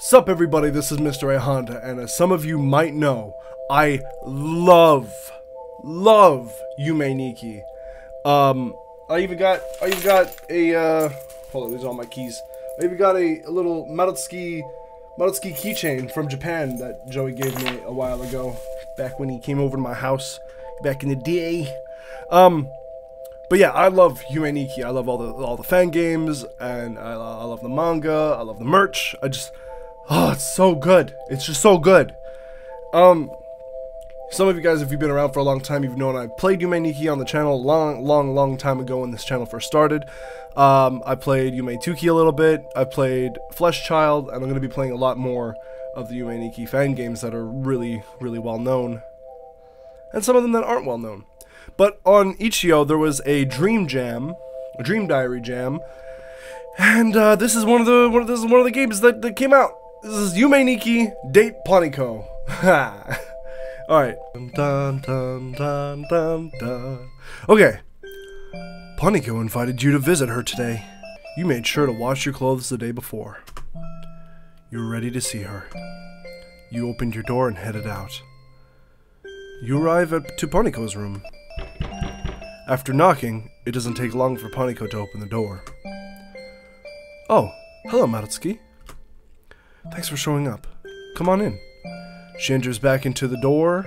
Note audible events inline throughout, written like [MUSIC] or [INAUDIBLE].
Sup everybody, this is Mr. Rayhonda, and as some of you might know, I love, love Yume Nikki. Um, I even got, I even got a, uh, hold on, these are all my keys. I even got a, a little Madotsuki, Madotsuki keychain from Japan that Joey gave me a while ago, back when he came over to my house, back in the day. Um, but yeah, I love Yume Nikki. I love all the all the fan games, and I, I love the manga. I love the merch. I just, oh, it's so good. It's just so good. Um, some of you guys, if you've been around for a long time, you've known I played Yume Nikki on the channel a long, long, long time ago when this channel first started. Um, I played Yume Tuki a little bit. I played Flesh Child, and I'm going to be playing a lot more of the Yume Nikki fan games that are really, really well known, and some of them that aren't well known. But on Itch.io, there was a Dream Jam, a Dream Diary Jam, and uh, this is one of the one of, this is one of the games that, that came out. This is Yume Nikki Date Poniko. [LAUGHS] All right. Dun, dun, dun, dun, dun. Okay. Poniko invited you to visit her today. You made sure to wash your clothes the day before. You were ready to see her. You opened your door and headed out. You arrive at to Poniko's room. After knocking, it doesn't take long for Poniko to open the door. Oh, hello, Madotsuki. Thanks for showing up. Come on in. She enters back into the door,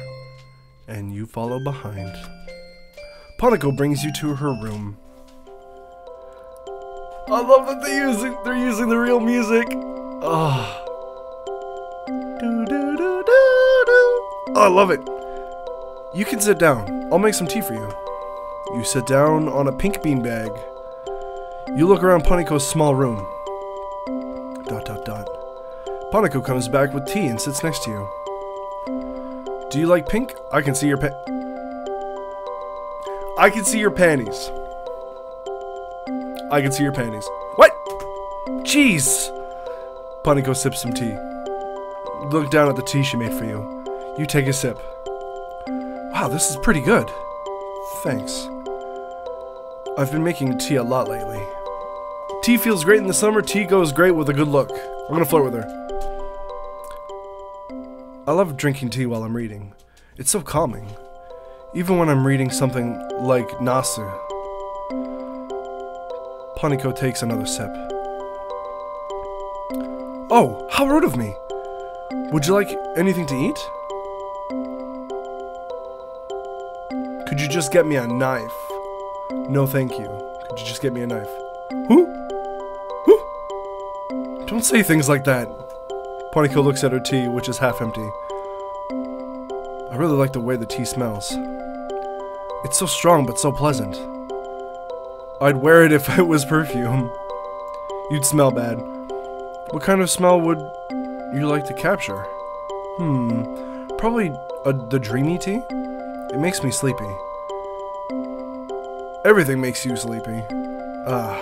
and you follow behind. Poniko brings you to her room. I love that they're using the real music. Ah. Oh, I love it. You can sit down. I'll make some tea for you. You sit down on a pink beanbag. You look around Poniko's small room. Dot dot dot. Poniko comes back with tea and sits next to you. Do you like pink? I can see your pa- I can see your panties. I can see your panties. What? Jeez. Poniko sips some tea. Look down at the tea she made for you. You take a sip. Wow, this is pretty good. Thanks. I've been making tea a lot lately. Tea feels great in the summer, tea goes great with a good look. I'm gonna flirt with her. I love drinking tea while I'm reading. It's so calming. Even when I'm reading something like Nasu. Poniko takes another sip. Oh, how rude of me! Would you like anything to eat? Could you just get me a knife? No, thank you. Could you just get me a knife? Who? Who? Don't say things like that. Poniko looks at her tea, which is half empty. I really like the way the tea smells. It's so strong but so pleasant. I'd wear it if [LAUGHS] it was perfume. You'd smell bad. What kind of smell would you like to capture? Hmm, probably a, the dreamy tea? It makes me sleepy. Everything makes you sleepy. Ah,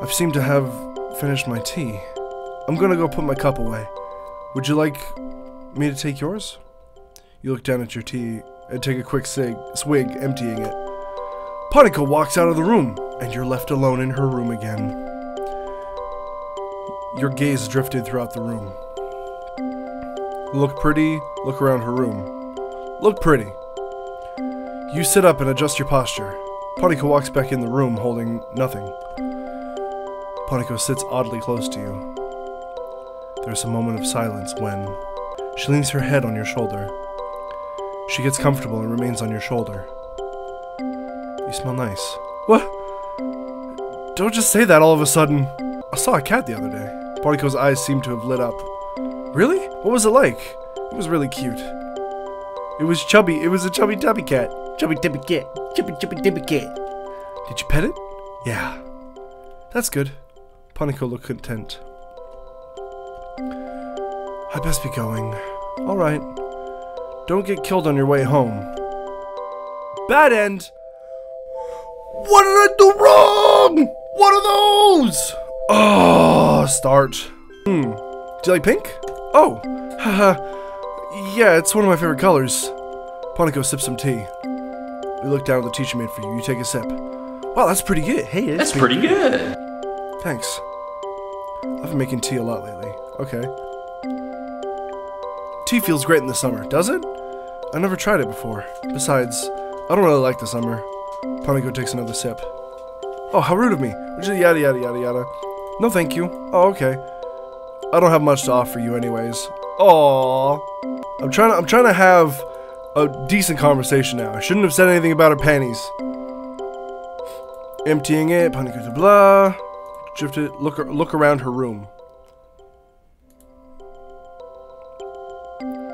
I've seemed to have finished my tea. I'm gonna go put my cup away. Would you like me to take yours? You look down at your tea and take a quick sig swig, emptying it. Poniko walks out of the room, and you're left alone in her room again. Your gaze drifted throughout the room. Look pretty, look around her room. Look pretty. You sit up and adjust your posture. Poniko walks back in the room holding nothing. Poniko sits oddly close to you. There's a moment of silence when she leans her head on your shoulder. She gets comfortable and remains on your shoulder. You smell nice. What? Don't just say that all of a sudden. I saw a cat the other day. Poniko's eyes seemed to have lit up. Really? What was it like? It was really cute. It was chubby. It was a chubby tubby cat. Chubby tubby cat. Chubby chubby tubby cat. Did you pet it? Yeah. That's good. Poniko looked content. I best be going. Alright. Don't get killed on your way home. Bad end! What did I do wrong? What are those? Oh, start. Hmm. Do you like pink? Oh, haha. [LAUGHS] yeah, it's one of my favorite colors. Poniko sips some tea. We look down at the tea she made for you. You take a sip. Wow, that's pretty good. Hey, That's pretty good. Thanks. I've been making tea a lot lately. Okay. Tea feels great in the summer, does it? I never tried it before. Besides, I don't really like the summer. Poniko takes another sip. Oh, how rude of me. Yada yada yada yada. No thank you. Oh, okay. I don't have much to offer you anyways. Aww. I'm trying to I'm trying to have a decent conversation now. I shouldn't have said anything about her panties. Emptying it, Poniko blah. Drift it, look look around her room.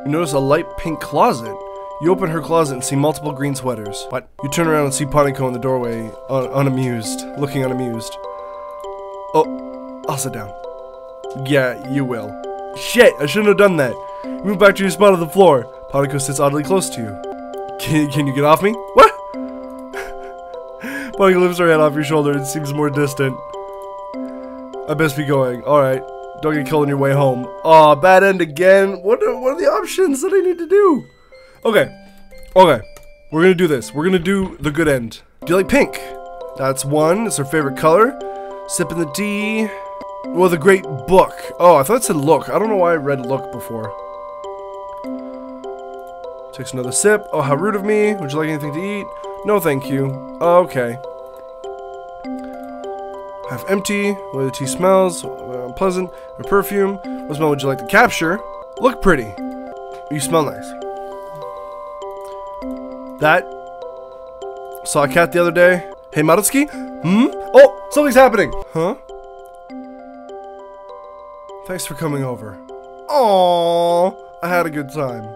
You notice a light pink closet. You open her closet and see multiple green sweaters. What? You turn around and see Poniko in the doorway, un unamused, looking unamused. Oh, I'll sit down. Yeah, you will. Shit, I shouldn't have done that. You move back to your spot on the floor. Poniko sits oddly close to you. Can, can you get off me? What? [LAUGHS] Poniko lifts her head off your shoulder and seems more distant. I best be going. Alright. Don't get killed on your way home. Aw, oh, bad end again. What are, what are the options that I need to do? Okay. Okay. We're gonna do this. We're gonna do the good end. Do you like pink? That's one. It's her favorite color. Sipping the tea. Well, the great book. Oh, I thought it said look. I don't know why I read look before. Takes another sip. Oh, how rude of me. Would you like anything to eat? No, thank you. Okay. Half empty. What the tea smells. Pleasant. A perfume. What smell would you like to capture? Look pretty. You smell nice. That. Saw a cat the other day. Hey, Marutsky? Hmm? Oh, something's happening. Huh? Thanks for coming over. Aww, I had a good time.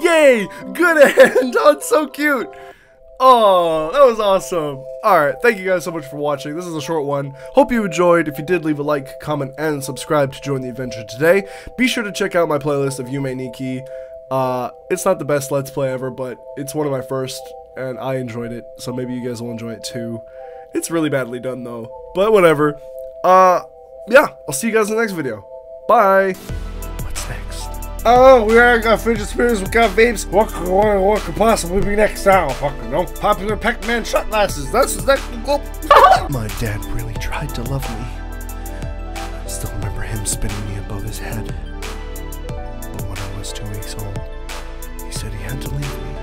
Yay! Good end! Oh, it's so cute! Oh, that was awesome. Alright, thank you guys so much for watching. This is a short one. Hope you enjoyed. If you did, leave a like, comment, and subscribe to join the adventure today. Be sure to check out my playlist of Yume Nikki. Uh, it's not the best Let's Play ever, but it's one of my first, and I enjoyed it, so maybe you guys will enjoy it too. It's really badly done, though. But whatever. Uh, yeah, I'll see you guys in the next video. Bye! Oh, we are got fidget spinners, we got vapes. What, what, what could possibly be next now? Fucking no. Popular Pac-Man shot glasses. That's the next. [LAUGHS] My dad really tried to love me. I still remember him spinning me above his head. But when I was two weeks old, he said he had to leave me.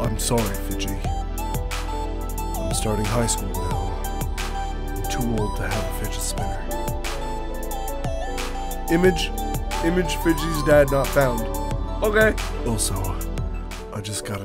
I'm sorry, Fidgy. I'm starting high school now. I'm too old to have a fidget spinner. Image, image Fidgy's dad not found. Okay. Also, I just got a